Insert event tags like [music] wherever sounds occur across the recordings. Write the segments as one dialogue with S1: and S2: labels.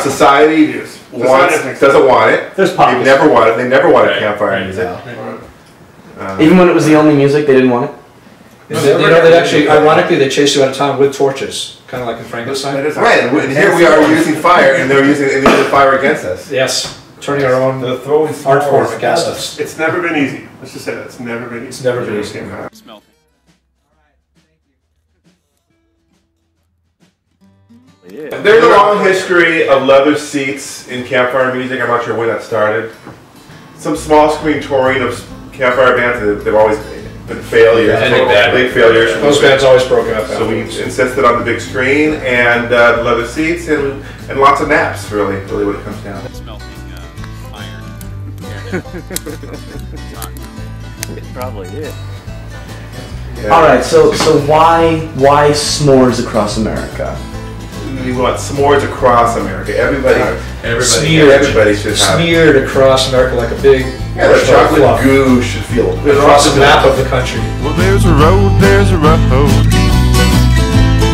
S1: Society wants, doesn't want it.
S2: There's
S1: They've
S2: pockets.
S1: never wanted. They never wanted
S3: Right,
S1: campfire
S3: right.
S1: music.
S2: Um, Even when it was the only music, they didn't want it.
S4: You know, they actually, ironically, they chased you out of town with torches, kind of like in Frankenstein.
S1: Right, and here we are using fire, and they're using, and they're using fire against us.
S4: Yes, turning our own
S3: The throwing
S4: art form against us.
S5: It's never been easy. Let's just say that. It's never been easy.
S4: It's never been easy.
S3: Smelting.
S1: There's a long history of leather seats in campfire music. I'm not sure when that started. Some small screen touring of campfire bands. they've- They've always been failures,
S3: Ended badly.
S1: big failures.
S4: Those bands always broke up.
S1: So we insisted on the big screen and uh, the leather seats and, and lots of naps. Really, really, what it comes down. to.
S3: Smelting uh, iron. [laughs]
S6: Probably did.
S1: Yeah.
S2: All right, so so why why s'mores across America?
S1: We want s'mores across America. Everybody, everybody,
S4: Smeared.
S1: everybody should have.
S4: Smeared across America like a big
S1: Yeah, the chocolate
S4: fluff.
S1: goo should feel
S4: Across the map of the country.
S7: Well, there's a road, there's a road.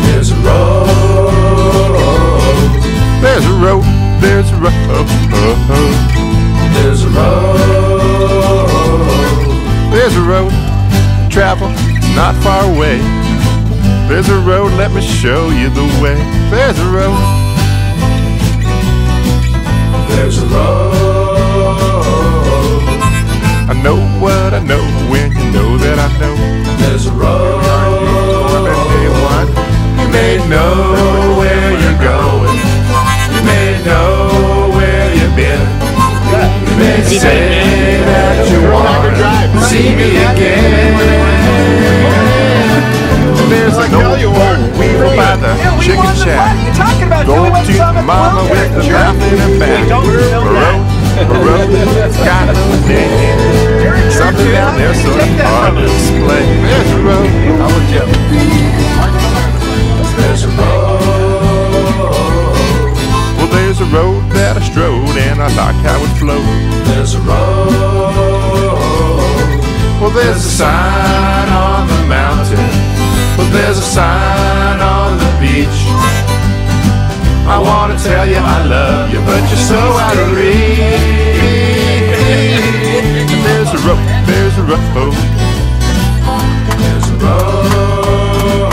S7: There's a road. There's a road, there's a road. There's a road. There's a road. Travel not far away. There's a road, let me show you the way. There's a road. There's a road. I know what I know when you know that I know. There's a road. You may know where you're going. You may know where you've been. You may say that you want to see me again. There's an old weevil by the chicken shack. Go to mama with the laughing and back. Got a name. Something down there so hard to explain. There's a road, I There's a road. Well, there's a road that I strode and I like how it flowed. There's a road. Well, there's a sign on the mountain. Well, there's a sign on the beach. I wanna tell you I love you, but you're so out of reach. There's a road, there's a road. There's a road.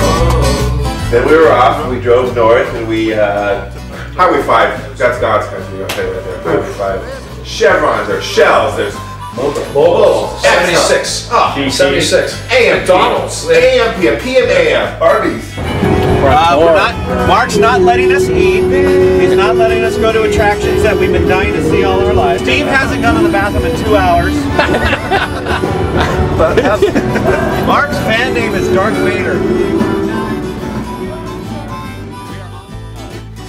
S1: Then we were off. We drove north, and we uh, Highway Five. That's God's country. I'll tell you right there. Highway Five. Chevrons. There's shells. There's
S4: Mobiles, 76.
S1: Oh,
S4: 76.
S1: AM,
S4: McDonald's.
S1: AM, PM, PM, AM. Arby's.
S6: Uh, we're not, Mark's not letting us eat. He's not letting us go to attractions that we've been dying to see all our lives. Steve hasn't gone to the bathroom in two hours. [laughs] Mark's fan name is Darth Vader.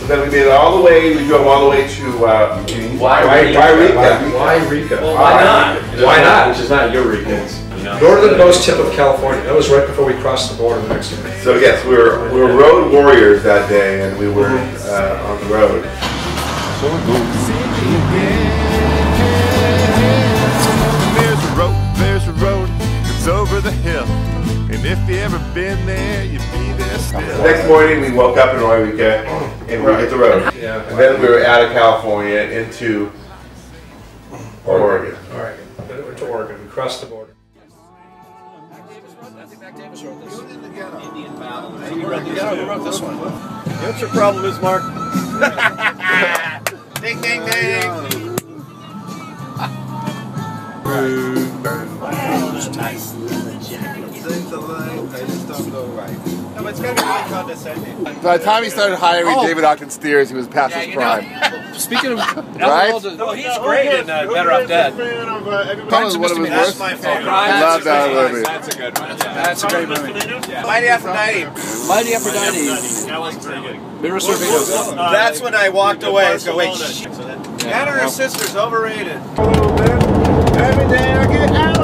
S1: So then we made it all the way. We drove all the way to uh,
S3: Why
S1: Why,
S3: Eureka?
S1: Eureka.
S4: Why Eureka?
S3: Why not?
S4: Why not?
S3: Which is not Eureka. It's, you know.
S4: Northernmost tip of California. That was right before we crossed the border to Mexico.
S1: So yes, we were we were road warriors that day, and we were uh, on the road.
S7: There's a road, there's a road, it's over the hill. And if you ever been there, you'd be there still.
S1: The next morning, we woke up in Eureka, and we hit the road.
S4: Yeah.
S1: And then we were out of California into Oregon.
S4: All right. Then we to Oregon. We crossed the border.
S6: What's your problem is, Mark? [laughs] like.
S8: By the time he started hiring David Ogden Stiers, he was past his prime. [laughs]
S4: Speaking of [laughs]
S8: Right?
S6: No, he's great in uh, Better Off Dead.
S8: That was one of his
S6: That's
S8: worst.
S6: my favorite.
S8: Love that movie.
S6: That's a good one.
S4: That's a great movie.
S6: Mighty Aphrodite.
S4: Mighty Aphrodite.
S5: That was pretty good.
S4: Mira Sorvino.
S6: That's when I walked away. So wait, shh. Hannah and her sister's overrated.
S9: Every day I get out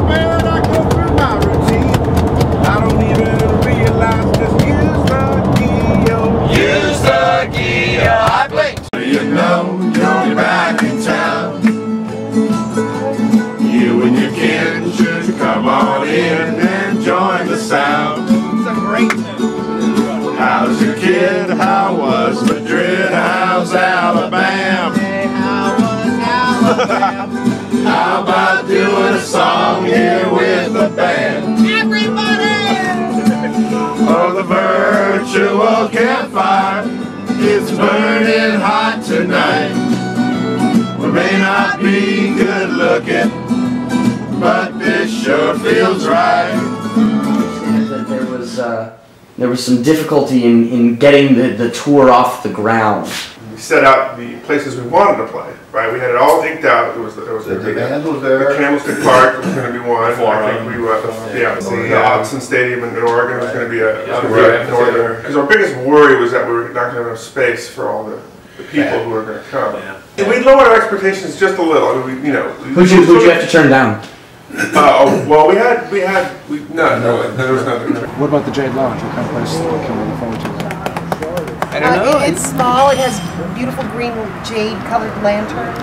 S9: Use
S7: I blink. You know you're back in town. You and your kin should come on in and join the sound.
S6: It's a great tune.
S7: How
S5: How's your kid? How was Madrid? How's Alabama? [laughs] How about doing a song here with the band? Everybody! oh, the virtual campfire is burning hot tonight. We may not be good looking, but this sure feels right.
S2: that there was uh, there was some difficulty in, in getting the, the tour off the ground.
S10: We set out the places we wanted to play, right? We had it all inked out. It was, it was
S11: The
S10: gonna be
S11: band
S10: the
S11: there.
S10: Candlestick Park was going to be one. I
S9: Forum.
S10: think we were, yeah, the
S9: Yeah.
S10: Autzen Stadium in Oregon was going to be a, was gonna
S9: Right.
S10: northern. Because our biggest worry was that we were not going to have enough space for all the, the people who were going to come.
S9: Yeah.
S10: And we lowered our expectations just a little. I mean, we, you know. we-
S2: Who'd you, who'd you have to turn down?
S10: Uh, oh, well, we had, we had, we, no, no, there was nothing.
S4: What about the Jade Lounge? What kind of place can we look forward to?
S9: I don't know.
S12: Uh, it- it's small. It has beautiful green jade colored lanterns.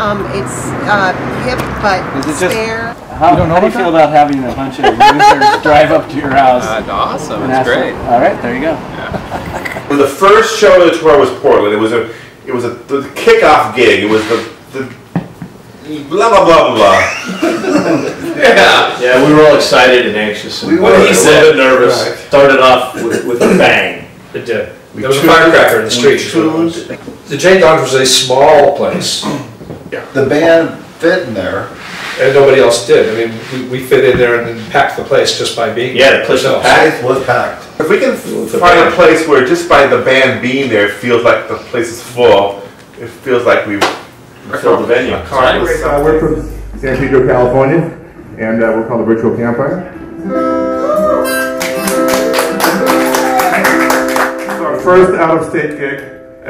S12: Um, it's uh, hip but
S6: Is it just-
S12: spare.
S6: How,
S4: don't know
S6: how do you
S4: about
S6: feel about having a bunch of losers [laughs] drive up to your house?
S9: That's awesome.
S6: and
S9: That's
S6: ask for-
S9: great.
S6: All right, there you go.
S10: Well, the first show of the tour was Portland. It was a, it was a the kickoff gig. It was the, the blah blah blah blah blah. [laughs]
S9: Yeah.
S13: Yeah, we were all excited and anxious. And
S10: We
S13: a little bit nervous.
S10: Right.
S13: Started off with, with a bang.
S4: It did. There was a firecracker in the street. The Jade Lounge was a small place,
S11: The band fit in there.
S4: and nobody else did. I mean, we, we fit in there and packed the place just by being
S13: Yeah,
S4: there
S13: the place was
S4: ourselves.
S13: packed.
S11: was packed.
S10: If we can
S13: the
S10: find a
S13: band.
S10: place where just by the band being there, it feels like the place is full. It feels like we've
S13: filled the venue.
S10: accomplished
S5: Uh, we're from San Pedro, California, and uh, we're called the Virtual Campfire. First out-of-state gig,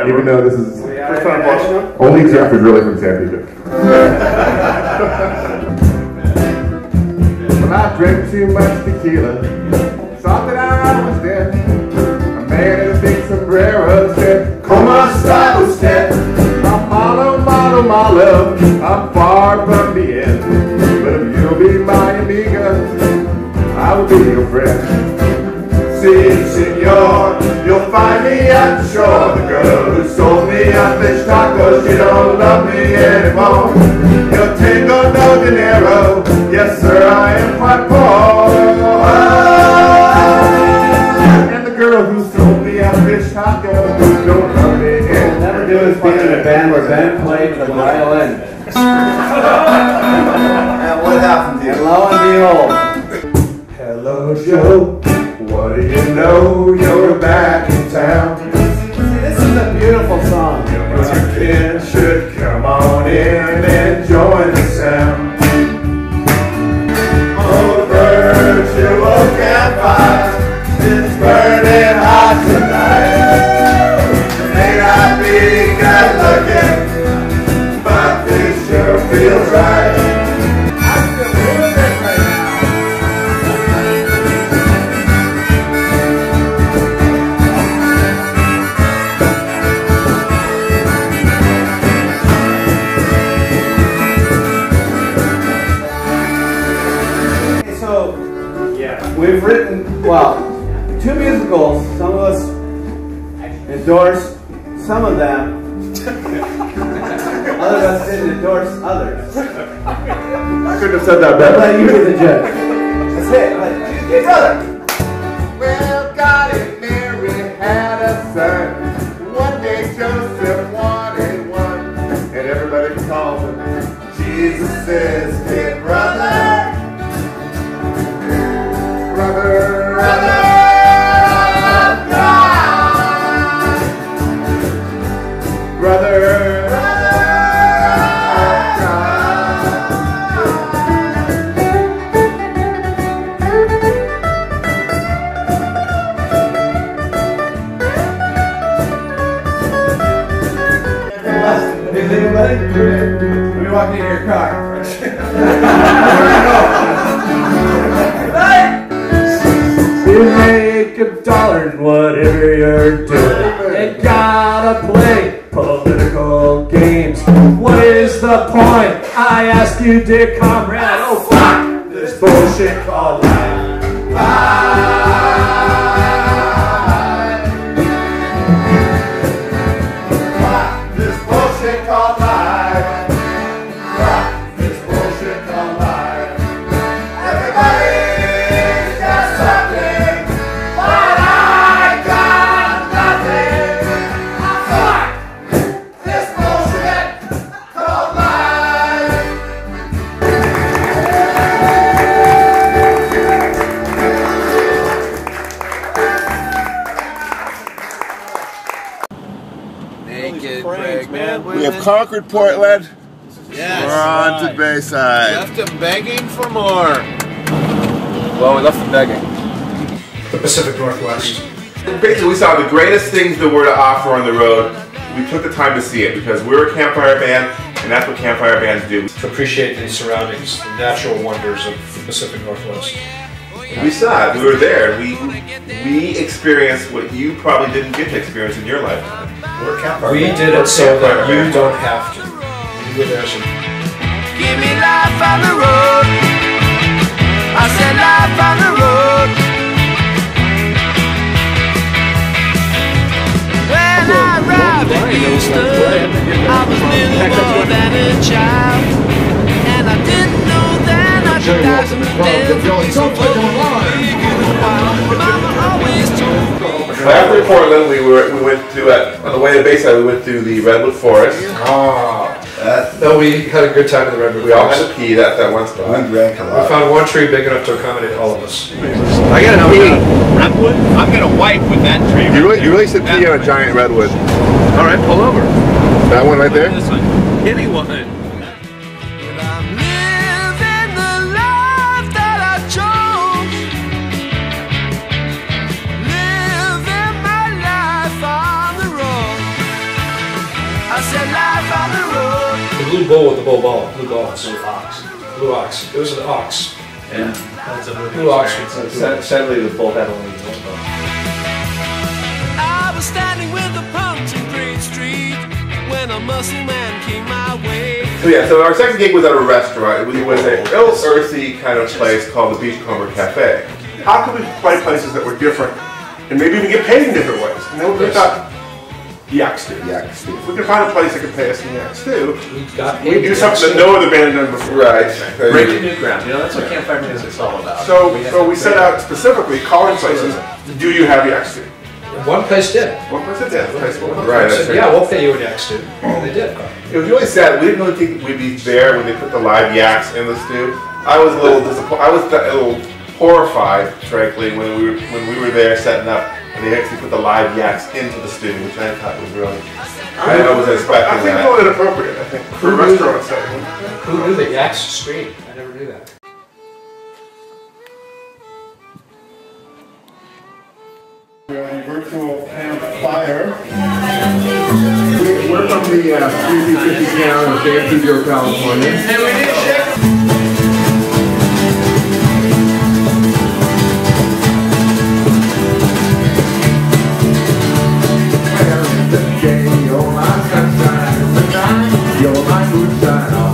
S5: even though this is first time Boston. Only Jeff is really from San Pedro. [laughs] When I drank too much tequila, thought that I was dead. A man in a big sombrero said, Come on, stop step." I'm malo, malo, malo. I'm far from the end. But if you'll be my amiga, I will be your friend. Si, senor, you'll find me at the shore. The girl who sold me a fish taco, she don't love me anymore. Yo tengo no dinero, yes sir, I am quite poor. And the girl who sold me a fish taco, don't love me anymore.
S6: Never do is being in a band where Ben played the violin. [laughs]
S11: And what happened to
S6: And
S11: you?
S6: lo and behold,
S5: Hello Joe, what do you know? You're back in town.
S6: this is a beautiful song.
S5: Your kid should come on in and join the sound. Oh, the virtual campfire is burning hot tonight. May not be good looking, but this sure feels right. Said that
S6: let you be the judge.
S11: Conquered Portland.
S9: Yes,
S11: We're on
S9: right.
S11: to Bayside.
S9: Left them begging for more.
S14: Well, we left them begging.
S4: The Pacific Northwest.
S1: Basically, we saw the greatest things that were to offer on the road. We took the time to see it because we're a campfire band, and that's what campfire bands do.
S4: To appreciate the surroundings, the natural wonders of the Pacific Northwest.
S1: We saw it. We were there. We we experienced what you probably didn't get to experience in your lifetime.
S4: We're campfire. We did it so that you don't have to. You were there so
S15: Give me life on the road. I said life on the road. When I arrived in Houston, I was little more than a child. And I didn't know then I could die some Mama always told me.
S1: After Portland, we were we went to uh, on the way to Bayside. We went to the Redwood Forest.
S4: Ah. no, we had a good time in the Redwood
S1: We all had to pee at that one spot.
S11: We drank a
S4: We found one tree big enough to accommodate all of us.
S9: I gotta know redwood. I'm gonna wipe with that tree.
S11: You really, you really should pee on a giant redwood.
S9: All right, pull over.
S11: That one right there?
S9: This one. Anyone.
S4: Blue bull with the bull ball, blue balls. Blue ox. Blue ox. It was an ox.
S13: Yeah.
S4: Blue ox. with the blue
S13: Sad- Sadly, the bull had only one bone.
S15: I was standing with the punch in Green Street when a muscle man came my way.
S1: So yeah, so our second gig was at a restaurant. It was a ill earthy kind of place called the Beachcomber Cafe.
S10: How could we find places that were different and maybe even get paid in different ways? And then we thought, Yak Stew.
S11: Yak stew.
S10: If we can find a place that can pay us in Yak Stew,
S4: We got
S10: we
S4: paid.
S10: do something that no other band had done before.
S1: Right.
S13: Breaking new ground. You know, that's what campfire music's all about.
S10: So,
S13: have
S10: so
S13: to
S10: we set
S13: break-
S10: out specifically calling places, do you have Yak Stew?
S4: One place did.
S10: One place that did, place one.
S1: Right.
S4: I
S1: that's
S4: said,
S1: right.
S4: yeah, we'll pay you an X, dude. And they did.
S1: It was really sad. We didn't really think we'd be there when they put the live yaks in the stew. I was a little disappointed. I was a little horrified, frankly, when we were when we were there setting up and they actually put the live yaks into the stew, which I thought was really. I, I was
S10: I
S1: expecting
S10: think a
S1: that.
S10: little inappropriate, I think, for a restaurant setting.
S4: Who knew that yaks scream? I never knew that.
S5: virtual campfire. We're from the uh, 350 town of San Pedro, California. My moonshine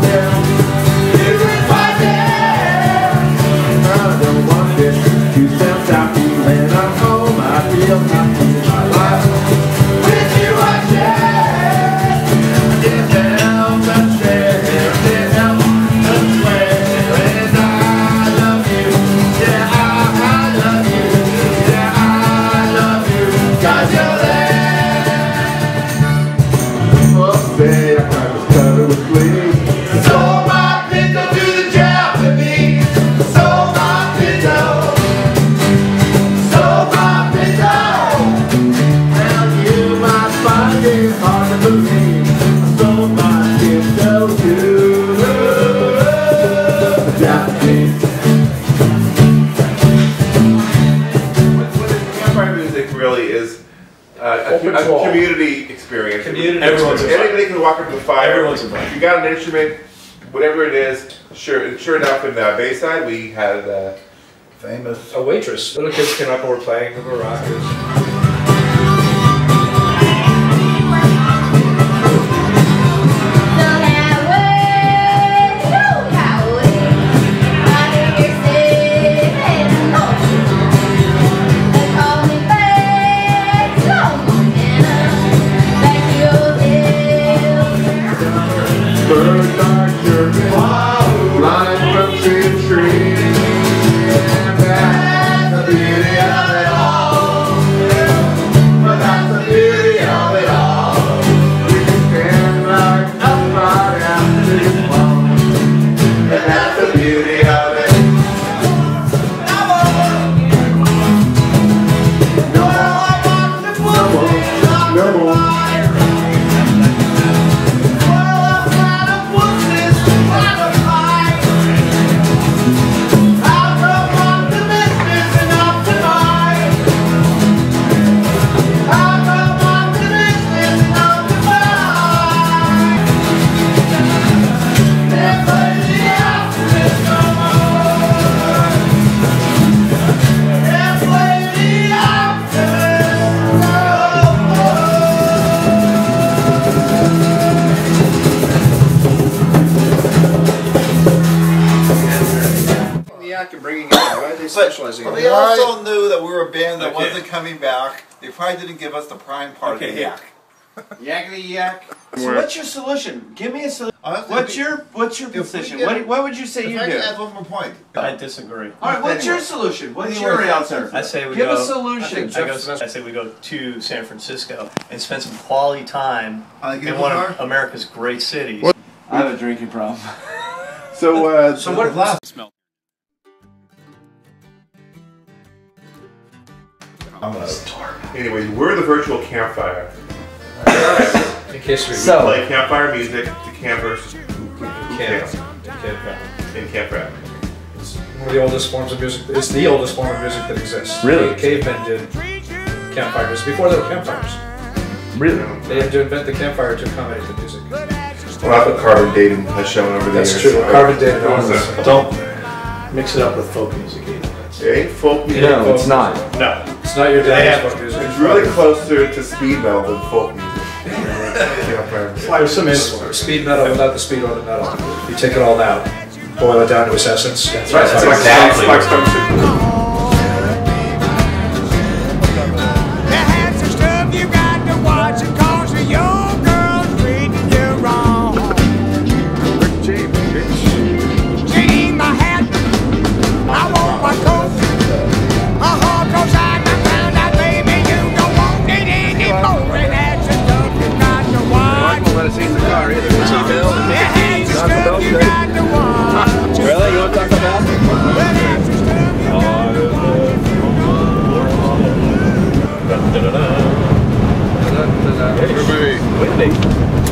S1: experience.
S13: Community
S1: Everyone's
S13: experience.
S1: Anybody can walk up to the fire.
S13: Everyone's invited.
S1: If you got an instrument, whatever it is, sure. Sure enough, in uh, Bayside, we had. Uh,
S11: Famous.
S4: A waitress. Little kids came up and were playing the maracas.
S11: What's your solution? Give me a solution. What's
S9: if
S11: your what's your position?
S9: get-
S11: What, what would you say
S9: if
S11: you
S9: I
S11: do?
S9: can add one more point.
S11: I disagree.
S9: All
S11: right, what's your
S9: Anyway.
S11: solution? What's
S9: Anyway,
S11: your
S9: that's
S11: answer?
S13: I say we
S11: Give
S13: go.
S11: a solution.
S13: I, go, I say we go to San Francisco and spend some quality time in
S9: a
S13: one of? America's great cities.
S2: I have a drinking problem. [laughs]
S5: So, uh, [laughs]
S4: So what last?
S13: Smell.
S5: I'm gonna Anyway, we're the virtual campfire. [laughs]
S4: In case we
S5: play campfire music to campers who
S4: Camp.
S5: camp in campfire.
S4: One of the oldest forms of music. It's the oldest form of music that exists.
S2: Really?
S4: The cavemen did campfires before there were campfires.
S2: Really?
S4: They had to invent the campfire to accommodate the music.
S5: Well, that's what carbon dating has shown over the
S4: That's
S5: years.
S4: true. Carbon dating
S5: That was
S13: Don't mix it up with folk music either.
S5: It ain't folk music.
S2: No, it's not.
S13: No.
S4: It's not your
S13: They
S4: dad's folk music.
S5: It's really closer to speed metal than folk music.
S13: There's some
S4: speed metal without the speed or the metal. You take it all out, boil it down to its essence. That's
S13: right, that's exactly
S5: Spike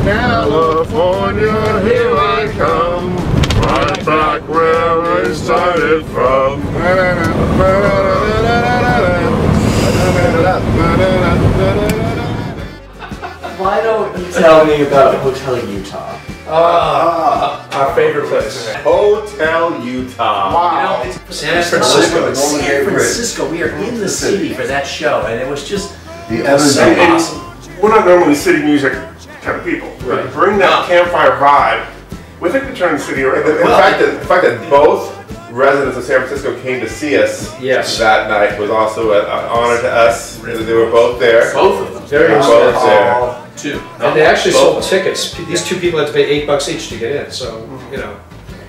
S7: California, here I come. Right back where I started from.
S2: Why don't you tell me about Hotel Utah?
S4: Ah, our favorite place.
S5: Hotel Utah.
S4: Wow. San Francisco.
S2: San Francisco. We are in the city for that show, and it was just
S10: The
S2: it was so awesome.
S10: We're not normally city music kind of people. But bring that campfire vibe, we think we turn the city around.
S5: The, the fact that the fact that both residents of San Francisco came to see us
S4: Yes.
S5: that night was also an honor to us. They were both there.
S13: Both of them.
S4: Very
S5: They were both there.
S13: Two.
S4: And they actually
S13: Both.
S4: sold tickets. These two people had to pay eight bucks each to get in. So, mm-hmm. you know,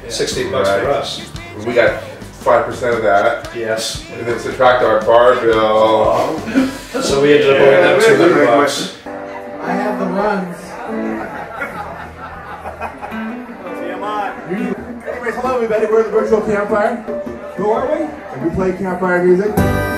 S4: sixteen bucks for us.
S5: We got five percent of that,
S4: Yes.
S5: and then subtract our bar bill.
S4: So we ended up owing them
S10: Yeah,
S4: two
S10: we
S4: bucks.
S6: I have the runs.
S5: We're the virtual campfire. Who are we? And we play campfire music.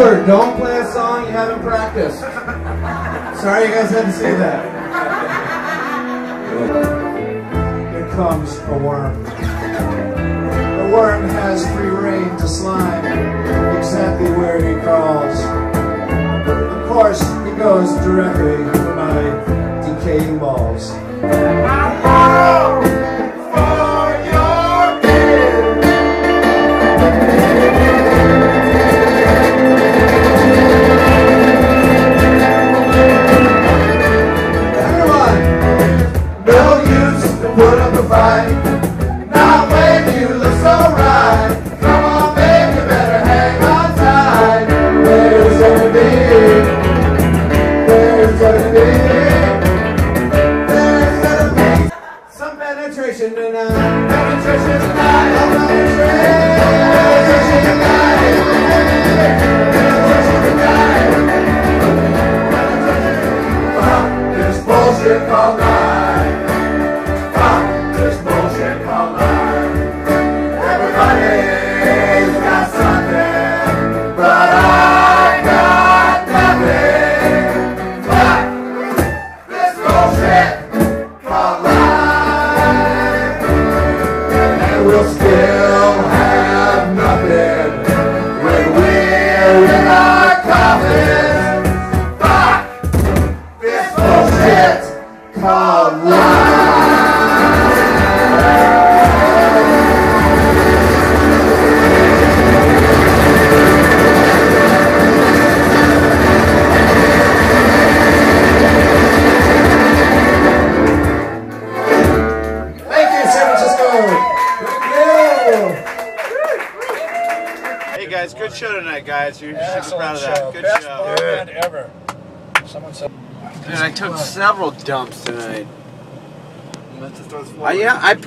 S16: Don't play a song you haven't practiced. Sorry you guys had to see that. Here comes a worm. The worm has free reign to slime exactly where he crawls. Of course, he goes directly for my decaying balls.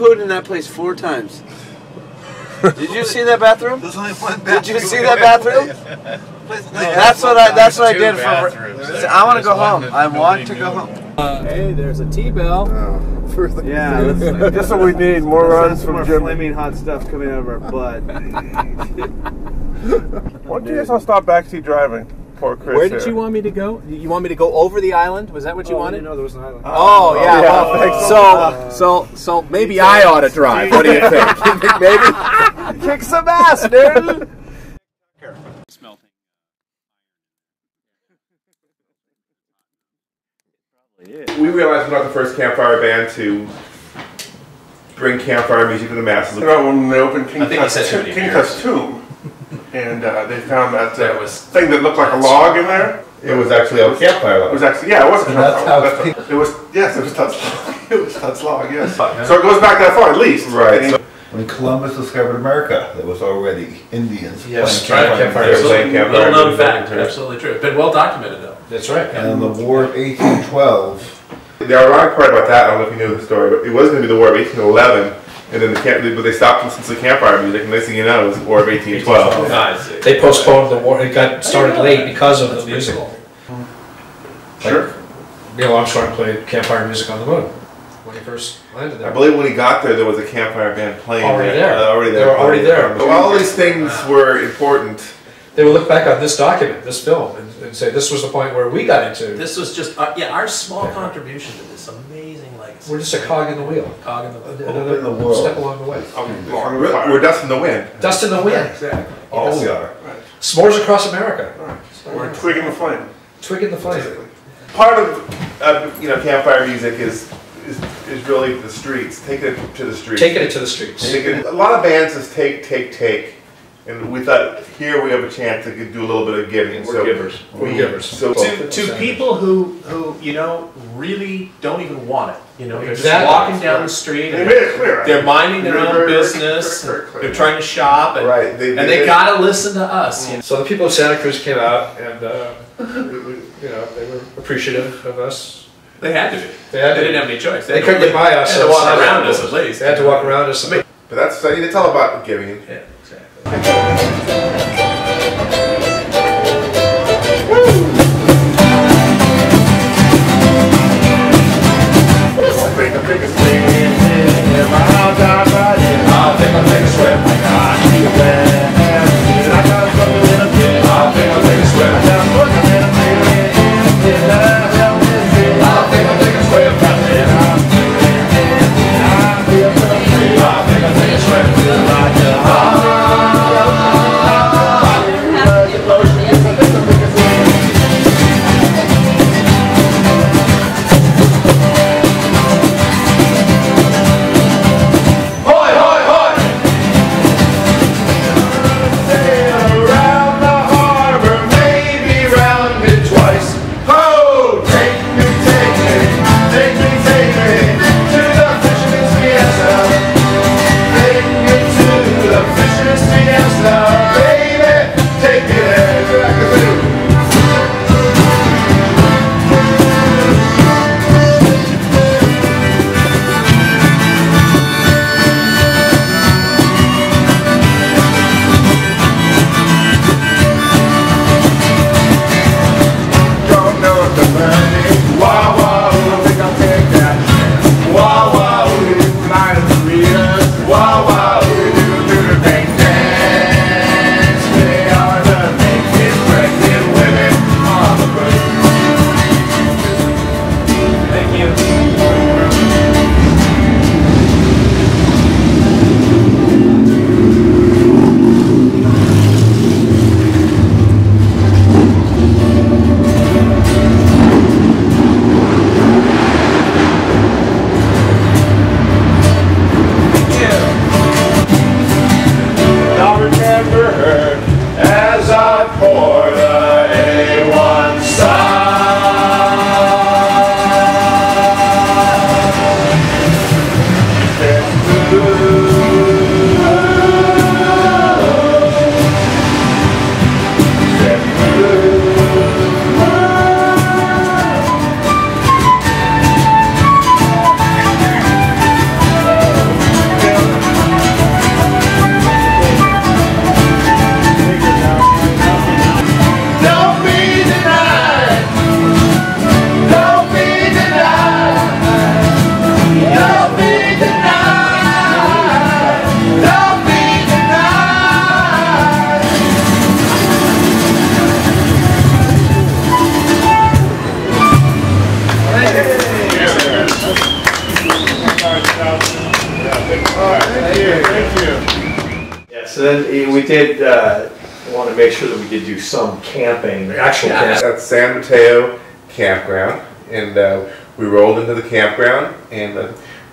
S17: Pooed in that place four times. Did you see that bathroom?
S11: There's only one
S17: Did you see that bathroom? That's what I. That's what I did for. I want to go home. I want to go home.
S18: hey, there's a T-bell. [laughs]
S6: for Yeah, that's, [laughs]
S5: That's what we need. More runs from
S6: more
S5: Jim.
S6: flaming hot stuff coming out of our butt. [laughs]
S5: Why don't you guys all stop backseat driving? Poor Chris.
S18: Where did
S5: here.
S18: you want me to go? You want me to go over the island? Was that what you
S4: Oh,
S18: wanted?
S4: didn't there was an island.
S18: Oh, yeah.
S5: Oh, yeah,
S18: well, so, so, so maybe I ought to drive. What do you think? [laughs] maybe.
S6: Kick some ass, dude.
S1: We realized we're not the first campfire band to bring campfire music to the masses.
S5: About when they opened King,
S13: I think he
S5: Tut's,
S13: said too many
S5: King. Tut's tomb, and uh, they found that, uh,
S13: That was-
S5: thing that looked like a log in there.
S1: It was actually a campfire.
S5: It was actually yeah, it wasn't.
S1: And [laughs] that's
S5: campfire,
S1: how
S5: that's- it was yes, it was Tut's log. [laughs] It was Tut's log. Yes. So it goes back that far at least.
S1: Right. So
S11: When Columbus discovered America, there was already Indians
S13: Yes,
S11: playing
S13: right,
S11: campfire
S13: campfire.
S11: music.
S1: Playing
S13: Absolutely.
S1: campfire
S13: Little known fact. Absolutely true. Been well documented though.
S4: That's right.
S11: And in the War of 1812,
S1: The ironic part about that, I don't know if you knew the story, but it was going to be the War of 1811, and then the camp, but they stopped listening to the campfire music, and next thing you know, it was the War of 1812.
S13: Nice.
S4: They postponed the war. It got started late because of the musical.
S5: Sure.
S4: Neil Armstrong played campfire music on the moon when he first landed there.
S1: I believe when he got there, there was a campfire band playing
S4: Already there.
S1: Uh, already
S4: They
S1: there.
S4: were already there.
S1: So all these things were important.
S4: They will look back on this document, this film, and, and say this was the point where we got into.
S13: This was just uh, yeah our small contribution to this amazing legacy.
S4: We're just a cog in the wheel.
S13: cog in the wheel.
S4: Another
S11: in the world.
S4: step along the way.
S1: We're, we're dust in the wind.
S4: Dust in the wind.
S13: Exactly.
S11: all we are.
S4: S'mores across America.
S5: We're twigging the flame.
S4: Twig in the flame.
S1: Part of uh, you know campfire music is, is is really the streets. Taking it to the streets.
S4: Taking it to the streets.
S1: Taking- a lot of bands just take, take, take. And we thought here we have a chance to do a little bit of giving.
S4: We're
S1: so
S4: givers. We're
S1: we-
S4: givers.
S1: So
S13: To, to people who, who, you know, really don't even want it. You know, they're just walking down the street
S5: They made it clear.
S13: They're minding their own
S5: very, very,
S13: business.
S5: very, very.
S13: They're trying to shop and,
S1: Right, they-
S13: and
S1: they-
S13: they gotta listen to us. You know?
S4: So the people of Santa Cruz came out and, uh, [laughs] we, we, you know, they were appreciative of us.
S13: They had to be.
S4: They had to
S13: didn't
S4: be.
S13: have any choice.
S4: They
S13: had
S4: couldn't
S13: to
S4: get by us.
S13: They had to walk around
S4: of
S13: us at least.
S4: They had to walk around us.
S1: But that's I need to tell about giving.
S13: Yeah, exactly.
S5: I'll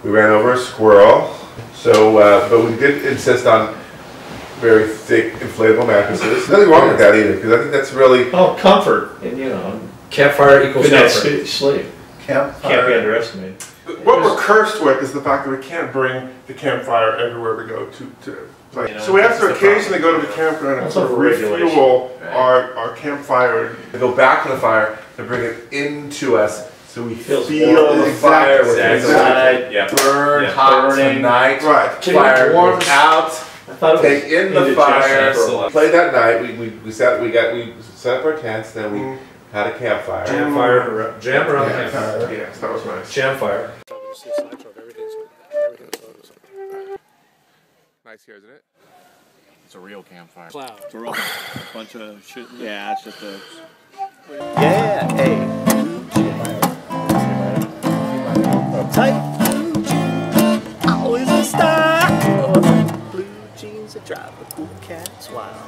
S13: we
S1: ran over a squirrel. So, uh, but we did insist on very thick inflatable mattresses. Nothing wrong with that either, because I think that's really
S13: Oh, comfort, and you know.
S7: Campfire equals
S13: Good night's
S7: comfort.
S13: sleep. Can't be underestimated.
S10: What we're cursed with is the fact that we can't bring the campfire everywhere we go to, to play.
S13: You know,
S10: So we have to
S13: that's the
S10: occasionally go to the campground and sort of
S13: a regulation.
S10: refuel our, our campfire.
S1: to go back to the fire and bring it into us, so we feel
S13: warm.
S1: the
S10: Exactly.
S1: fire within
S13: Exactly.
S1: us.
S13: Yeah.
S1: Burn
S13: Yeah.
S1: hot
S13: Burning.
S1: tonight.
S10: Right.
S13: Can
S1: Fire
S13: warm-
S1: out.
S13: I thought it was
S1: Take in the fire.
S13: for a while.
S1: Played that night. We, we, we set we got we set up our tents. Then we mm-hmm. had a campfire.
S7: Jam fire, jam around the
S10: Yes,
S7: campfire.
S10: yes, that was nice.
S7: Jam fire.
S10: Nice here, isn't it?
S19: It's a real campfire.
S20: Cloud. It's a real [laughs] bunch of shit. Yeah, it's just a.
S5: Yeah, hey. Tight blue jeans, always a star. Blue jeans that drive the cool cats wild.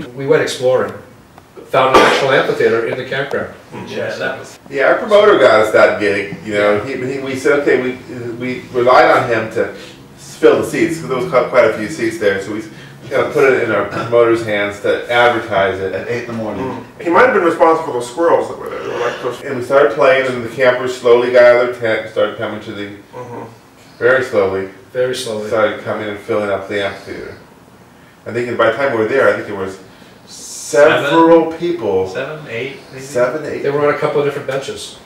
S7: Camped out, we went exploring. Found an actual amphitheater in the campground. Mm-hmm. Yeah, that was.
S1: Yeah, our promoter got us that gig. You know, he, he, we said okay, we we relied on him to fill the seats because there was quite quite a few seats there. So we kind of put it in our promoter's hands to advertise it at eight in the morning. Mm.
S10: He might have been responsible for those squirrels that were there. They were like those.
S1: And we started playing, and the campers slowly got out of their tent and started coming to the mm-hmm. very slowly.
S7: Very slowly.
S1: Started coming and filling up the amphitheater. I think by the time we were there, I think there was several people.
S7: Seven, eight, maybe?
S1: Seven, eight.
S7: They were on a couple of different benches.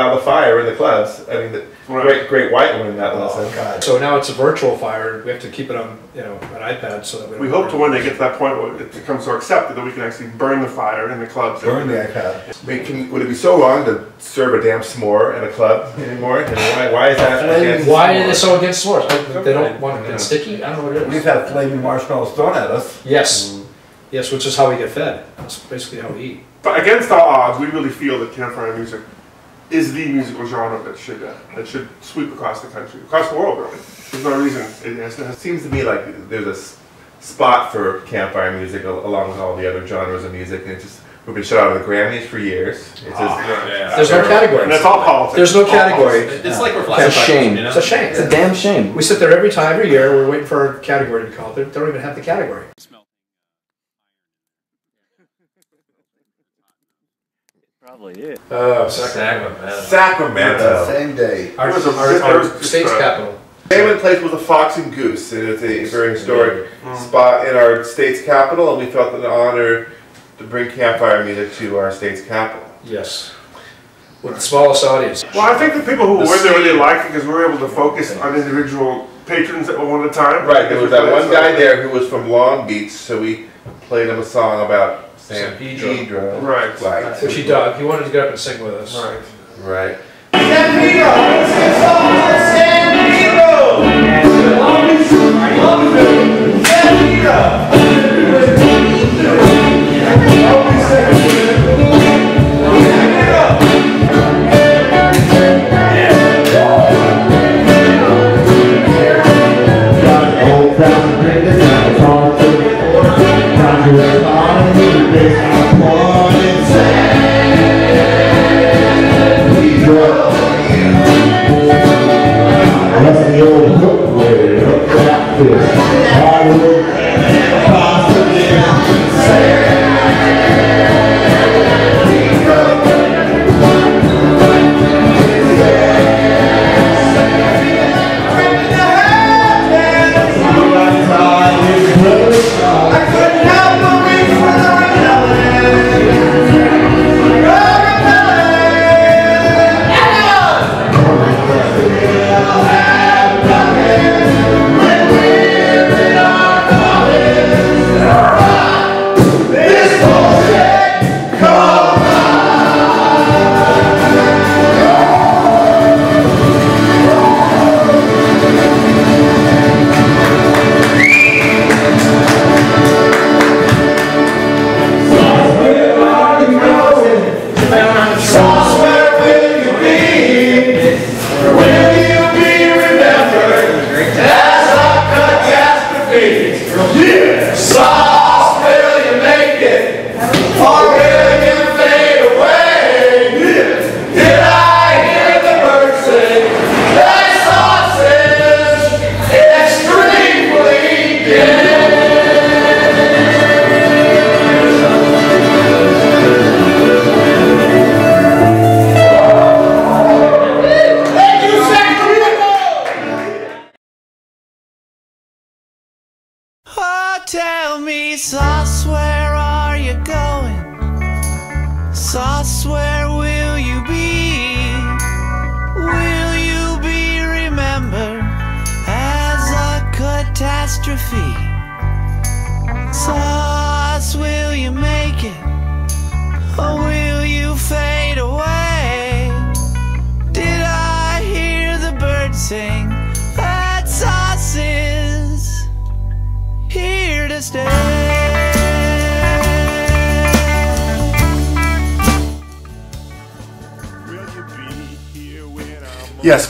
S1: Allow the fire in the clubs. I mean, the great Great White learned that lesson.
S4: Oh, so now it's a virtual fire. We have to keep it on, you know, an iPad so that we. Don't
S10: We hope to one day get to that point where it becomes so accepted that we can actually burn the fire in the clubs.
S11: Burn the iPad.
S1: Wait, can, would it be so wrong to serve a damn s'more in a club anymore? And why, why is that? against
S4: Why are
S1: s'mores?
S4: they so against s'mores? They don't want to get sticky. I don't know what it is.
S11: We've had flaming marshmallows thrown at us.
S4: Yes, mm-hmm. yes, which is how we get fed. That's basically how we eat.
S10: But against all odds, we really feel that campfire music is the musical genre that should uh, that should sweep across the country, across the world, really. There's no reason it has to.
S1: It seems to me like there's a s- spot for campfire music al- along with all the other genres of music, and it's just we've been shut out of the Grammys for years. It's just,
S4: There's no category.
S10: And that's all politics.
S4: There's no
S10: All
S4: category.
S10: politics.
S2: It's like we're It's a shame.
S4: It's a shame.
S2: It's a damn shame.
S4: We sit there every time, every year. We're waiting for our category to be called. They don't even have the category.
S2: Probably it.
S4: Oh, Sacramento.
S1: Sacramento.
S11: Same day.
S4: Our,
S1: It was a-
S4: our-
S1: it
S4: our state's capital.
S1: Name of the place was a Fox and Goose, and it's a very historic
S10: Mm.
S1: spot in our state's capital, and we felt it an honor to bring campfire music to our state's capital.
S4: Yes. With the smallest audience.
S10: Well, I think the people who
S1: The
S10: were there really liked it because we were able to focus on individual patrons at one at a time.
S1: Right, there was that one guy there who was from Long Beach, so we played him a song about San
S4: San Pedro.
S1: Pedro.
S10: Right.
S1: Right.
S4: Which he dug. He wanted to get up and sing with us.
S10: Right.
S1: Right.
S5: Sauce,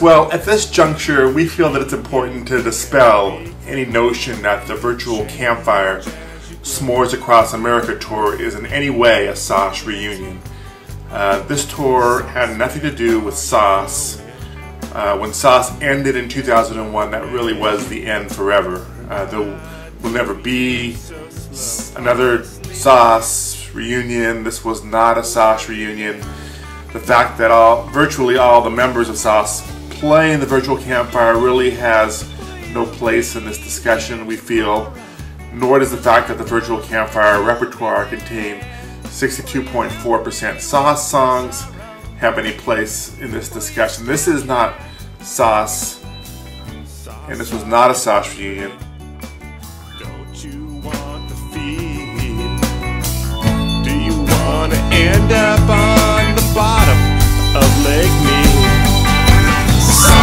S5: Well, at this juncture, we feel that it's important to dispel any notion that the virtual campfire S'mores Across America tour is in any way a Sauce reunion. Uh, this tour had nothing to do with Sauce. Uh, when Sauce ended in 2001, that really was the end forever. Uh, there will never be another Sauce reunion. This was not a Sauce reunion the fact that all virtually all the members of Sauce play in the virtual campfire really has no place in this discussion, we feel, nor does the fact that the virtual campfire repertoire contained 62.4% Sauce songs have any place in this discussion. This is not Sauce, and this was not a Sauce reunion.
S7: Do you wanna end up on the bottom of Lake Mead?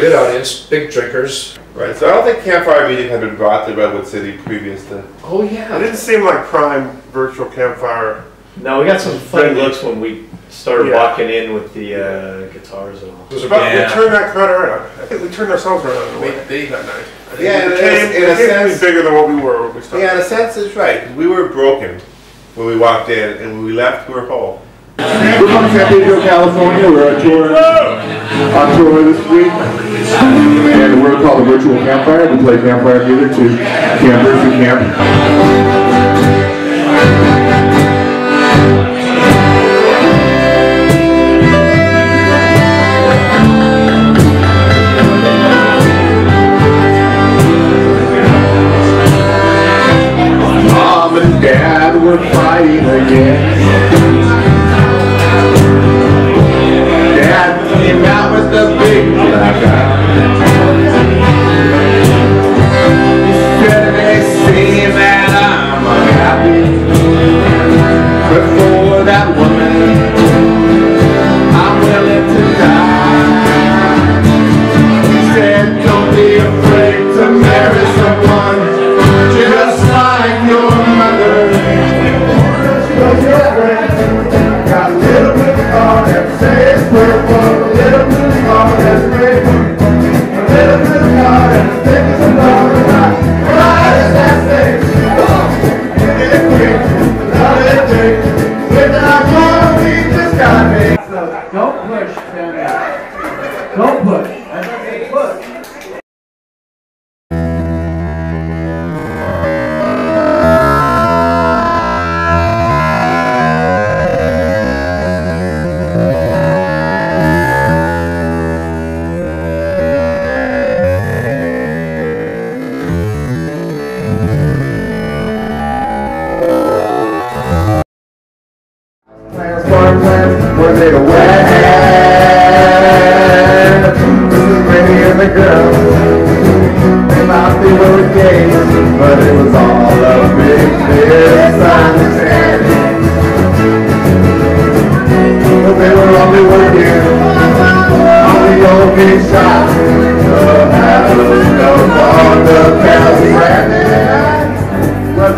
S4: Good audience, big drinkers.
S1: Right. So I don't think campfire Meeting had been brought to Redwood City previous to.
S4: Oh yeah.
S10: It didn't seem like prime virtual campfire.
S13: No, we got some funny looks when we started
S10: Yeah.
S13: walking in with the uh, guitars and all.
S10: But we turned that crowd around. I think we turned ourselves around in a way that night. I think
S1: Yeah,
S10: we
S1: in a-
S10: became,
S1: in a
S10: we became
S1: sense-
S10: bigger than what we were when we started.
S1: Yeah, in a sense, it's right. We were broken when we walked in, and when we left, we were whole.
S5: We're from San Diego, California. We're on tour, on tour this week, and we're called the Virtual Campfire. We play campfire music to campers who camp. Mom and Dad were fighting again.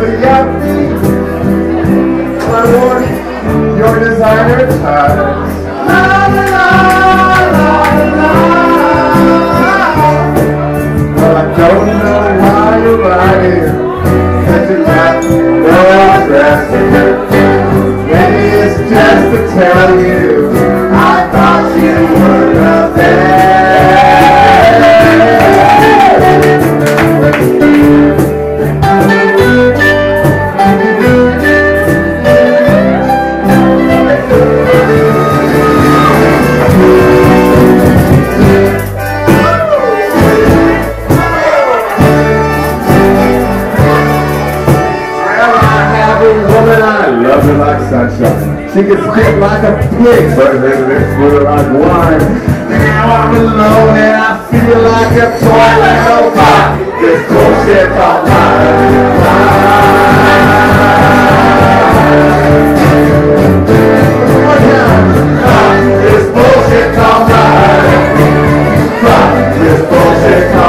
S5: Yuppie. I want your designer touch. La la la la la. Well, I don't know why you're riding. Cause you got no dress Maybe it's just to tell you I thought you were the Well, can spit like a pig, but her lips were like wine. Now I'm alone and I feel like a toilet. Fuck, this bullshit's all mine. This bullshit's all mine. Fuck, this bullshit's all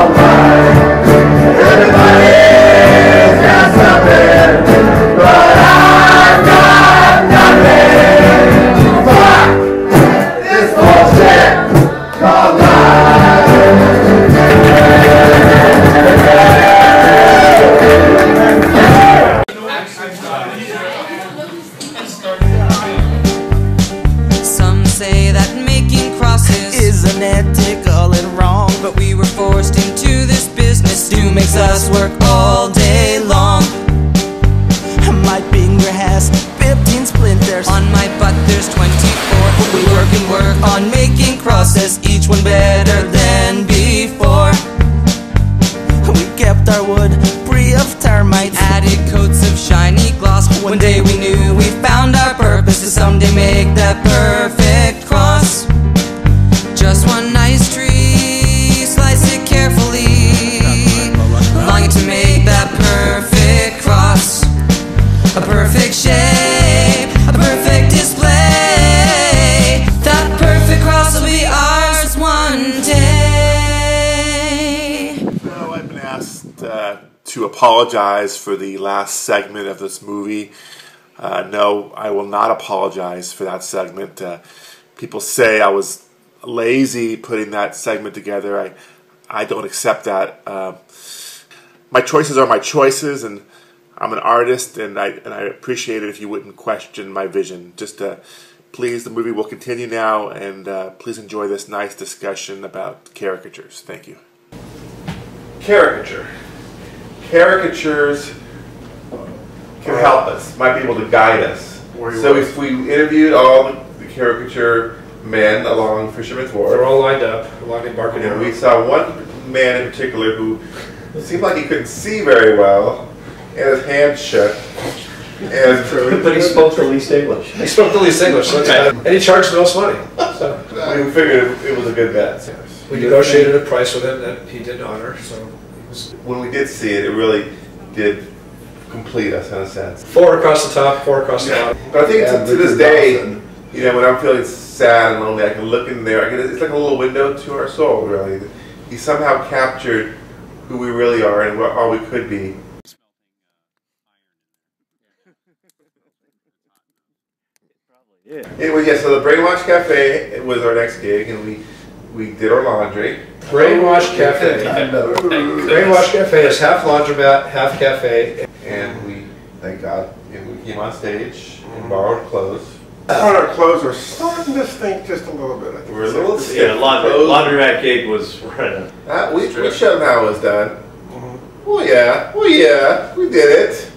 S21: perfect cross. Just one nice tree, slice it carefully. Longing to make that perfect cross. A perfect shape, a perfect display. That perfect cross will be ours one day.
S7: So I've been asked uh, to apologize for the last segment of this movie. Uh, no, I will not apologize for that segment. Uh, people say I was lazy putting that segment together. I, I don't accept that. Uh, my choices are my choices, and I'm an artist, and I and I appreciate it if you wouldn't question my vision. Just uh, please, the movie will continue now, and uh, please enjoy this nice discussion about caricatures. Thank you.
S1: Caricature. Caricatures can help us, might be able to guide us. So if we interviewed all the the caricature men along Fisherman's Wharf.
S4: They're all lined up along the Embarcadero.
S1: And we saw one man in particular who seemed like he couldn't see very well, and his hands shook. And
S13: But he spoke the least English.
S4: He spoke the least English, so that's and he charged the most money. So
S1: we figured it was a good bet.
S4: we negotiated a price with him that he did honor. So he was
S1: When we did see it, it really did complete us in a sense.
S4: four across the top, four across the bottom.
S1: But I think to, to this day, you know, when I'm feeling sad and lonely, I can look in there. I can, it's like a little window to our soul, really. He somehow captured who we really are and what all we could be. Yeah. Anyway, yeah. So the Brainwash Cafe was our next gig, and we we did our laundry.
S4: Brainwash oh, Cafe. Brainwash Cafe is half laundromat, half cafe.
S1: And we, thank God, and we came on stage and borrowed clothes.
S10: On our clothes are starting to stink just a little bit. I think.
S1: We're a little
S13: Yeah, laundry,
S1: Clothes.
S13: laundromat cake was [laughs] right on.
S1: Uh, we, we showed them how it was done. Oh yeah, oh yeah, we did it.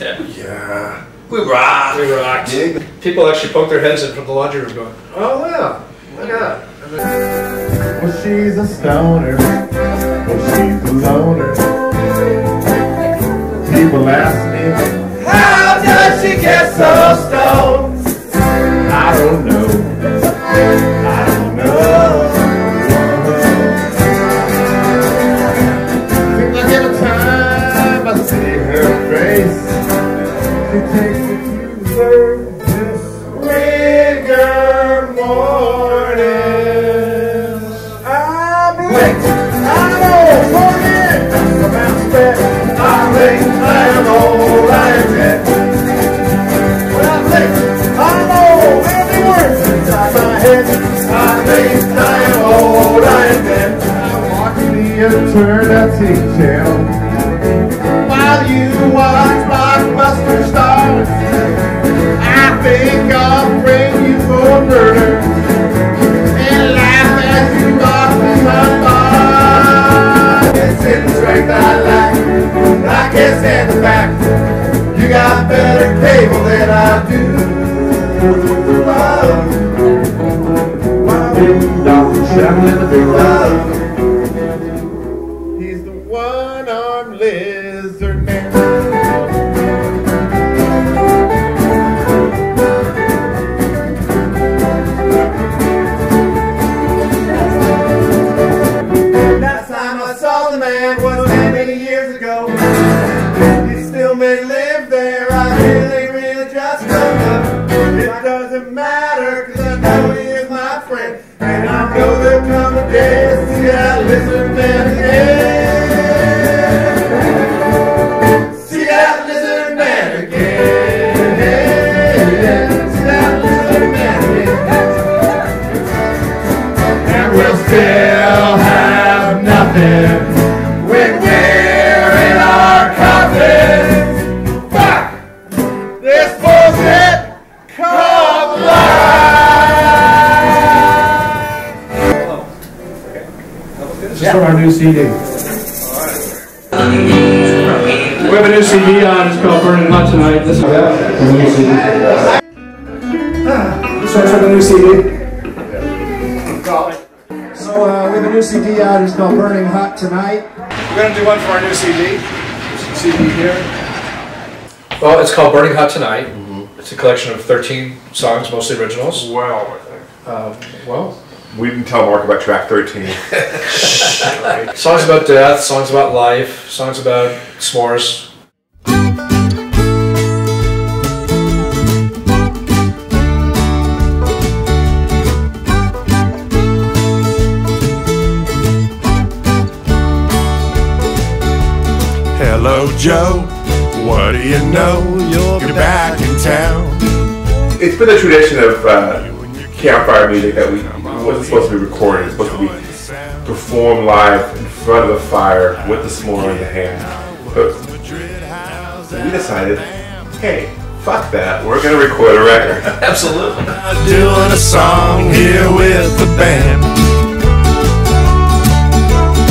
S4: Yeah.
S1: Yeah. We rocked.
S4: We rocked. People actually poked their heads in from the laundry room going, oh yeah, look at that.
S5: Well, she's a stoner. Well, she's a loner. People ask me, how does she get so stoned? I don't know. it. I think I'm old, I've the eternity jail While you watch blockbuster stars, I think I'll bring you for murder. And laugh as you walk through my bar. It's in strength I lack, I can't stand the fact you got better cable than I do.
S16: Oh. He's for our new CD. This CD here.
S4: Well, it's called Burning Hot Tonight. It's a collection of 13 songs, mostly originals.
S10: Well, I think.
S4: Um, well,
S1: We didn't tell Mark about track 13. [laughs]
S4: songs about death, songs about life, songs about s'mores.
S7: Joe. What do you know? You're back in town.
S1: It's been a tradition of uh, campfire music that we wasn't supposed to be recorded. It's supposed to be performed live in front of the fire with the s'more in the hand. But we decided, hey, fuck that. We're gonna record a record. [laughs]
S4: Absolutely.
S7: Doing a song here with the band.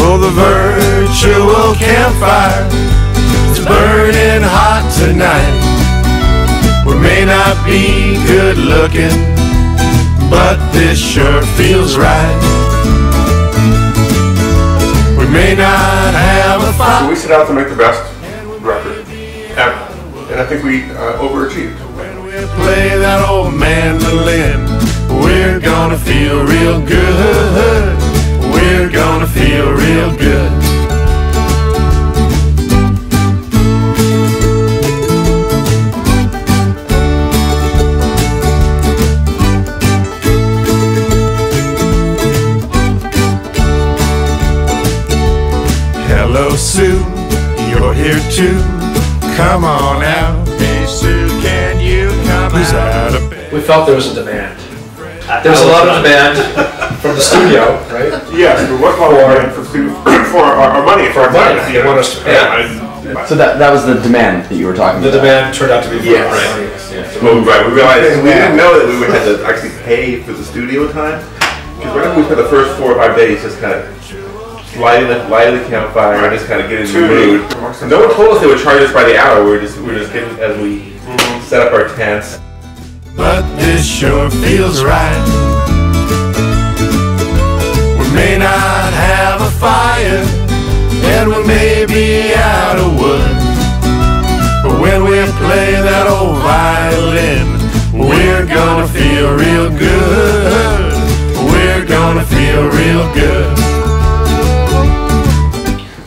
S7: Oh, the virtual campfire is burning hot tonight. We may not be good looking, but this sure feels right. We may not have a
S1: So we set out to make the best record ever. And I think we uh, overachieved.
S7: When we play that old mandolin. We're gonna feel real good. We're gonna feel real good. Here too. Come on out. Hey, Sue, can you come Who's out of bed?
S4: We felt there was a demand. There was a lot of demand from the studio, right?
S10: Yes, but what about
S4: For-
S10: for, for, [clears throat] for our, our money, for our
S4: money.
S10: time?
S4: They want us to pay.
S10: Yeah,
S2: So that that was the demand that you were talking about.
S4: The
S2: about.
S4: demand turned out to be for
S1: Yes.
S4: our audience. Yeah.
S1: Well, right, we realized we didn't know that we would have to actually pay for the studio time. Because right now we spent the first four or five days just kind of lighting the, lighting the campfire and just kind of getting in the mood. No one told us they would charge us by the hour. We were just we were just getting as we set up our tents.
S7: But this sure feels right. We may not have a fire, and we may be out of wood. But when we play that old violin, we're gonna feel real good. We're gonna feel real good.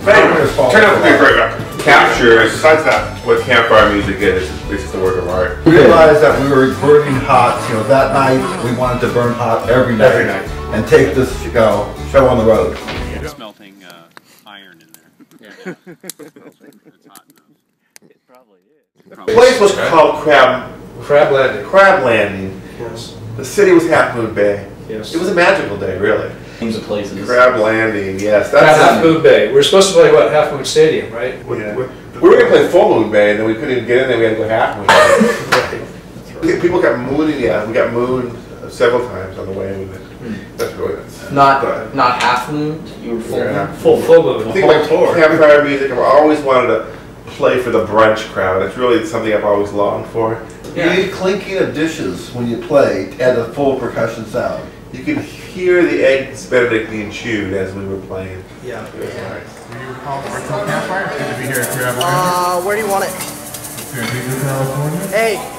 S1: But anyway, turned out to be a great record. Captures besides that what campfire music is. It's just a work of art.
S11: We realized that we were burning hot, you know, that night, we wanted to burn hot every night.
S1: Every night.
S11: And take this, you know, show on the road.
S20: Smelting uh, iron in there. it's hot enough.
S1: The place was called Crab
S4: Crab Landing.
S1: Crab Landing.
S4: Yes.
S1: The city was Half Moon Bay.
S4: Yes.
S1: It was a magical day, really.
S2: Names of places.
S1: Crab Landing, yes.
S4: Half
S1: That's
S4: Moon Bay. We're supposed to play, what, Half Moon Stadium, right?
S1: Yeah. We were gonna play Full Moon Bay, and then we couldn't even get in there. We had to go Half Moon. Bay. People got mooning. Yeah, we got mooned several times on the way with it. Hmm. That's really nice.
S2: Not not half moon. You were full
S1: Yeah.
S2: moon.
S4: Full, full moon.
S1: I think like campfire music. I've always wanted to play for the brunch crowd. It's really something I've always longed for.
S11: You need clinking of dishes when you play to add a full percussion sound.
S1: You could hear the eggs Benedict being chewed as we were playing.
S4: Yeah.
S1: It was nice.
S22: Do you recall the original campfire? Good to be here at Crab
S5: Uh, where do you want it?
S22: San Diego, California.
S5: Hey.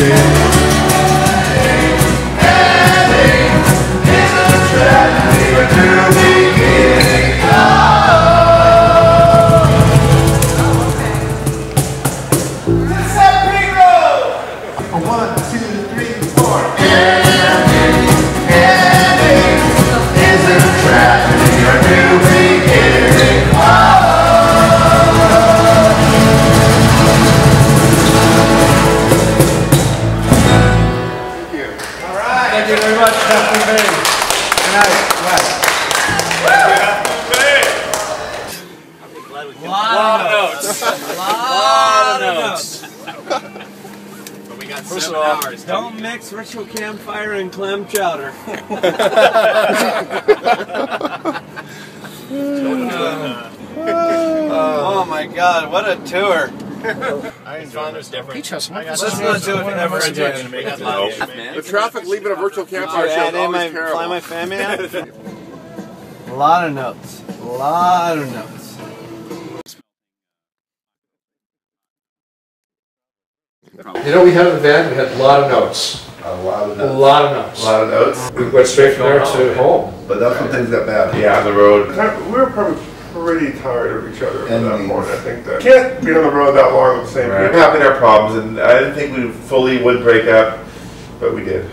S23: One,
S24: Lot notes. [laughs]
S20: But we got
S6: First
S20: seven
S6: of all,
S20: hours.
S6: don't mix ritual campfire and clam chowder. [laughs] Oh, oh my god, what a tour.
S20: I enjoyed it. different.
S4: Peach has some
S6: Let's not do it ever
S20: Let's do it.
S6: again.
S20: Make it
S7: No.
S20: loud.
S7: The traffic leaving a virtual campfire
S6: Did you
S7: show is always
S6: my,
S7: terrible.
S6: fly my family out? A lot of notes. A lot of notes.
S4: You know, we had in the van, we had a lot of notes.
S11: A lot of notes.
S4: A
S11: notes.
S4: lot of notes.
S1: A lot of notes.
S4: We went straight from there to home.
S11: But that's when things got bad.
S1: Yeah, on the road.
S10: We were probably pretty tired of each other at that
S11: Enemies.
S10: point. I think that can't be on the road that long with the same
S1: We're
S10: people.
S1: having our problems, and I didn't think we fully would break up, but we did.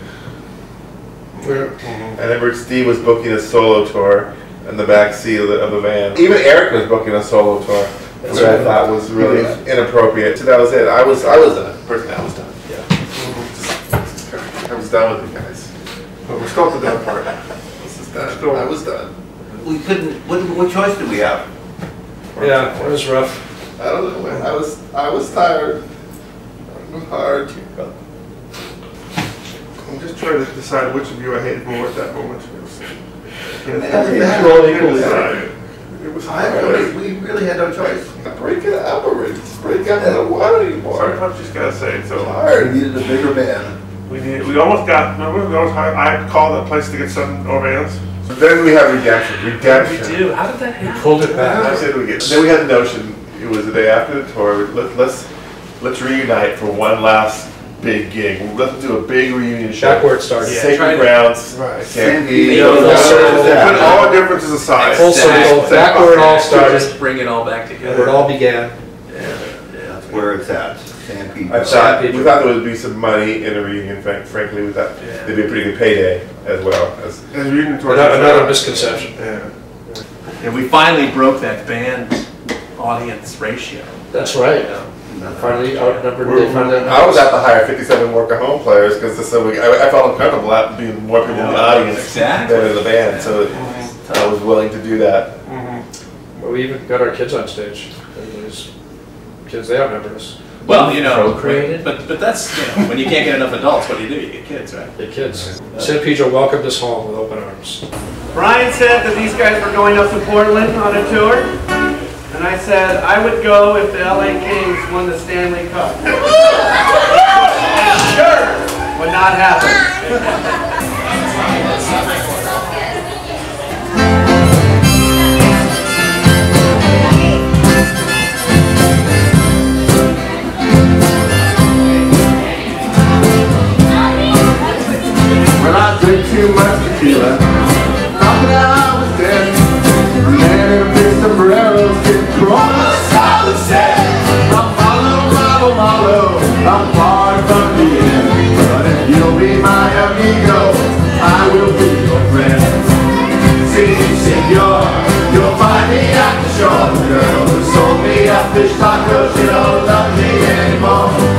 S4: We're-
S1: I remember Steve was booking a solo tour in the back seat of the, of the van. Even Eric was booking a solo tour, which I thought was really inappropriate. So that was it. I was, I was done. Personally, I was done. Yeah. I was done with you guys.
S10: But we're still at the done part.
S1: This is done. I was done.
S11: We couldn't, what, what choice did we have?
S4: Yeah, it was rough.
S1: I don't know. man. I was, I was tired. It was hard.
S10: I'm just trying to decide which of you I hated more at that moment. [laughs] It was,
S11: Man,
S10: can't
S11: we're all equally
S10: decide. It was
S11: I
S10: hard.
S11: really, we really had no choice.
S1: Break it up already. Just break up. I don't want it anymore.
S10: Sometimes you just gotta say it. So hard.
S11: We needed a bigger band.
S10: we need. We almost got. Remember, we almost hired, I called that place to get some more vans.
S1: Then we have redemption. Redemption.
S4: We do. How did that happen? Pulled it
S1: I
S4: back.
S1: said we get. Then we had the notion. It was the day after the tour. Let, let's let's reunite for one last big gig. Let's do a big reunion show.
S4: Back where it started.
S1: Sacred grounds.
S10: Right.
S1: Stampede.
S2: Make full circle.
S10: Put all differences aside.
S4: Full circle, back where it all started,
S2: Just bring it all back together.
S4: where it all began.
S11: That's where it's at. Stampede.
S1: I thought we thought there would be some money in a reunion. Frank, frankly, we thought there'd be a pretty good payday as well. As,
S10: And reunion tour.
S4: Another another misconception.
S10: Yeah.
S13: And we finally broke that band audience ratio.
S4: That's right. Finally outnumbered, they finally
S1: I was at the hire 57 work at home players because so we, I, I felt uncomfortable at being more people in the audience
S13: Exactly.
S1: than in the band. So mm-hmm. I was willing to do that. Mm-hmm.
S4: Well, we even got our kids on stage. These kids, they outnumbered us.
S13: Well, you know,
S2: Procreated?
S13: but but that's you know, when you can't get enough adults, what do you do? You get kids, right?
S4: Get kids. San Pedro welcomed us home with open arms.
S6: Brian said that these guys were going up to Portland on a tour, and I said I would go if the LA Kings won the Stanley Cup. [laughs] sure, would not happen.
S5: When I drink too much tequila, thought thrown the. I'm follow. I'm far from the end. But if you'll be my amigo, I will be your friend. Senor, you'll find me at the shore. Girl sold me fish taco, she don't love me anymore.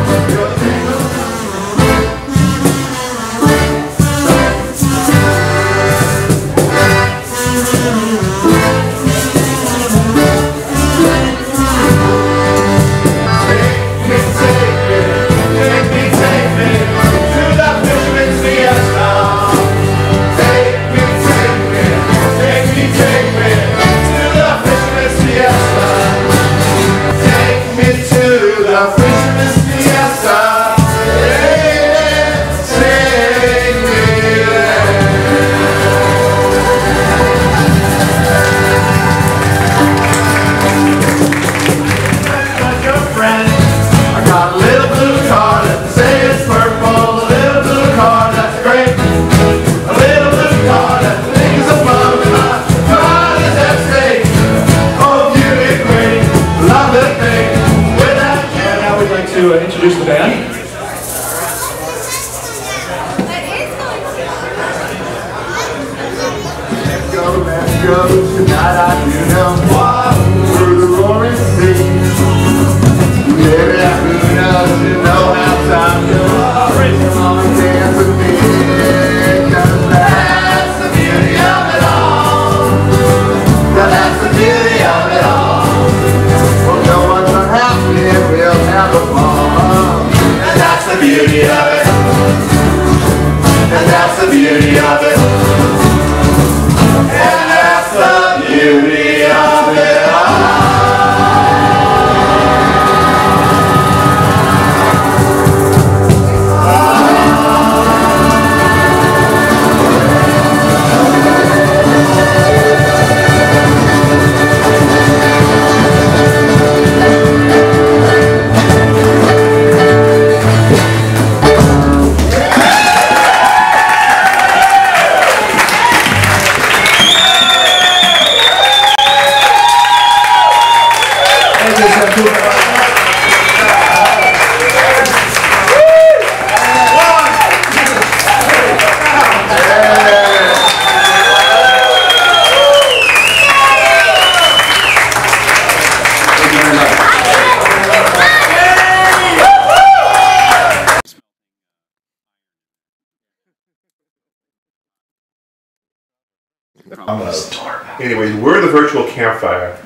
S1: Anyways, we're the virtual campfire.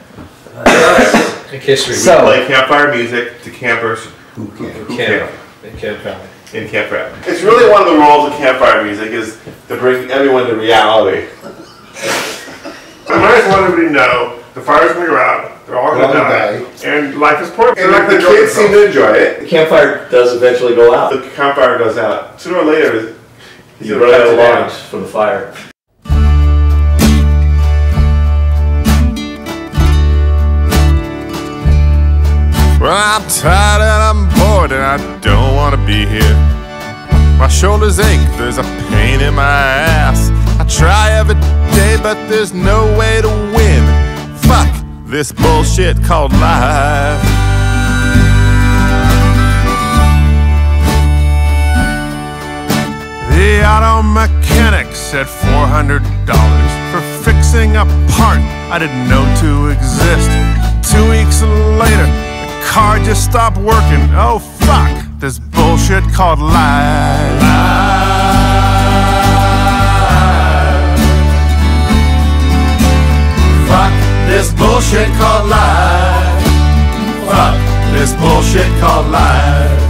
S4: In case we
S1: we play campfire music to campers who
S4: camp.
S1: camp.
S4: In Camp Valley.
S1: In campfire. It's really one of the roles of campfire music is to bring everyone to reality.
S10: I might as well everybody know the fire's gonna go out. They're all gonna,
S1: They're all
S10: die,
S1: gonna
S10: and life is poor.
S1: And like the kids seem to enjoy it.
S3: The campfire does eventually go out.
S1: The campfire goes out. Sooner or later, he's
S3: You
S1: gonna
S3: run
S1: cut
S3: out
S1: it
S3: of
S1: down.
S3: logs for the fire.
S7: Well, I'm tired and I'm bored and I don't want to be here. My shoulders ache, there's a pain in my ass. I try every day, but there's no way to win. Fuck this bullshit called life. The auto mechanic said $400 for fixing a part I didn't know to exist. Two weeks later, car just stopped working. Oh fuck, this bullshit called life.
S5: Fuck this bullshit called life. Fuck this bullshit called life.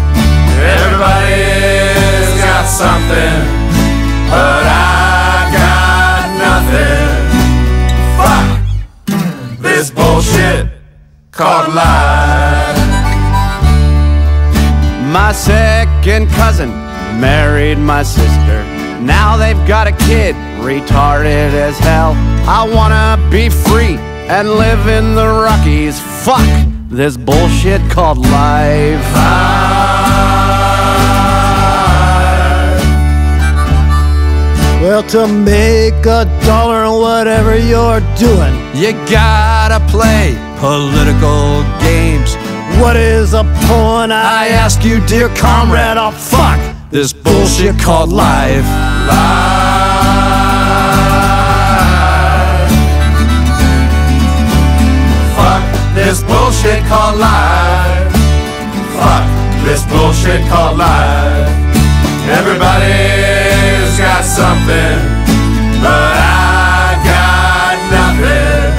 S5: Everybody's got something, but I got nothing. Fuck this bullshit called life.
S25: My second cousin married my sister.
S9: Now they've got a kid, retarded as hell. I wanna be free and live in the Rockies. Fuck this bullshit called life.
S26: Well, to make a dollar or whatever you're doing,
S9: You gotta play political games.
S26: What is a point?
S9: I ask you, dear comrade, oh fuck this bullshit called life.
S7: Fuck this bullshit called life. Fuck this bullshit called life. Everybody's got something, but I got nothing.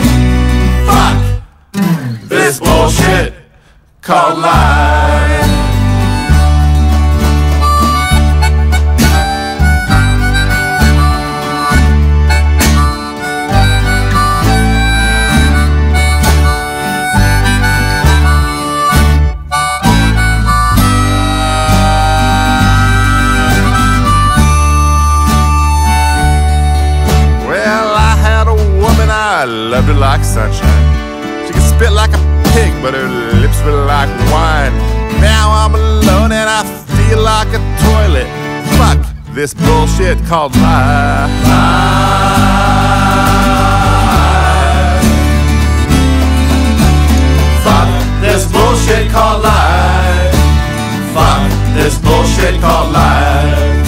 S7: Fuck this bullshit called life.
S5: Well, I had a woman, I loved her like sunshine. She could spit like a pig, but her lips were like wine. Now I'm alone and I feel like a toilet. Fuck this bullshit called life.
S7: Fuck this bullshit called life. Fuck this bullshit called life.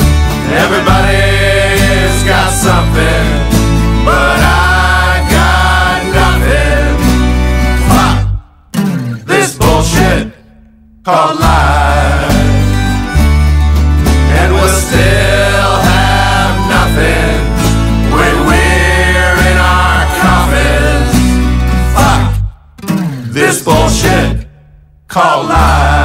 S7: Everybody's got something, but called life. And we'll still have nothing when we're in our coffins. Fuck this bullshit called life.